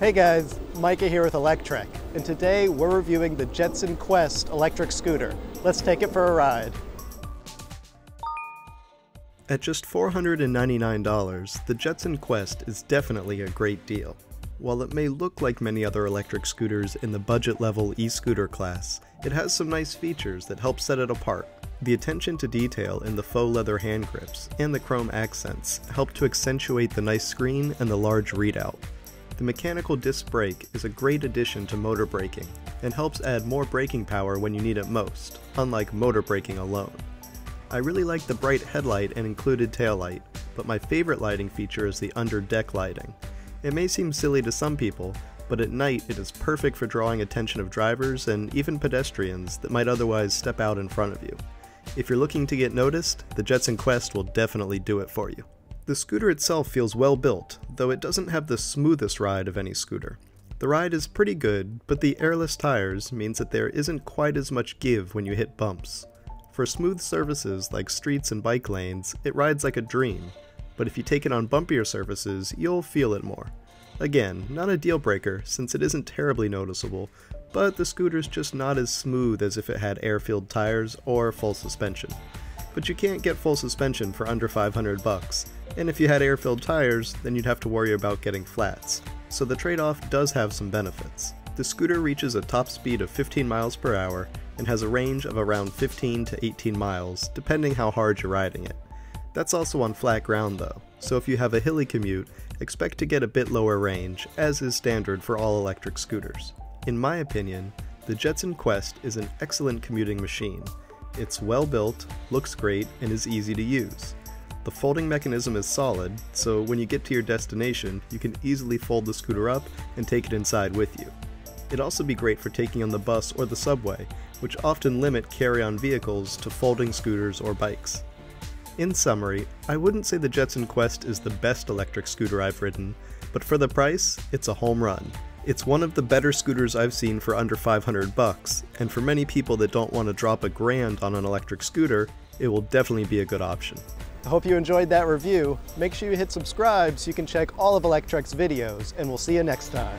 Hey guys, Micah here with Electrek, and today we're reviewing the Jetson Quest electric scooter. Let's take it for a ride. At just $499, the Jetson Quest is definitely a great deal. While it may look like many other electric scooters in the budget level e-scooter class, it has some nice features that help set it apart. The attention to detail in the faux leather hand grips and the chrome accents help to accentuate the nice screen and the large readout. The mechanical disc brake is a great addition to motor braking and helps add more braking power when you need it most, unlike motor braking alone. I really like the bright headlight and included taillight, but my favorite lighting feature is the under deck lighting. It may seem silly to some people, but at night it is perfect for drawing attention of drivers and even pedestrians that might otherwise step out in front of you. If you're looking to get noticed, the Jetson Quest will definitely do it for you. The scooter itself feels well built, though it doesn't have the smoothest ride of any scooter. The ride is pretty good, but the airless tires means that there isn't quite as much give when you hit bumps. For smooth surfaces like streets and bike lanes, it rides like a dream, but if you take it on bumpier surfaces, you'll feel it more. Again, not a deal breaker since it isn't terribly noticeable, but the scooter's just not as smooth as if it had air-filled tires or full suspension. But you can't get full suspension for under 500 bucks, and if you had air-filled tires, then you'd have to worry about getting flats. So the trade-off does have some benefits. The scooter reaches a top speed of 15 miles per hour and has a range of around 15 to 18 miles, depending how hard you're riding it. That's also on flat ground though, so if you have a hilly commute, expect to get a bit lower range, as is standard for all electric scooters. In my opinion, the Jetson Quest is an excellent commuting machine. It's well built, looks great, and is easy to use. The folding mechanism is solid, so when you get to your destination, you can easily fold the scooter up and take it inside with you. It'd also be great for taking on the bus or the subway, which often limit carry-on vehicles to folding scooters or bikes. In summary, I wouldn't say the Jetson Quest is the best electric scooter I've ridden, but for the price, it's a home run. It's one of the better scooters I've seen for under 500 bucks, and for many people that don't want to drop a grand on an electric scooter, it will definitely be a good option. I hope you enjoyed that review. Make sure you hit subscribe so you can check all of Electrek's videos, and we'll see you next time.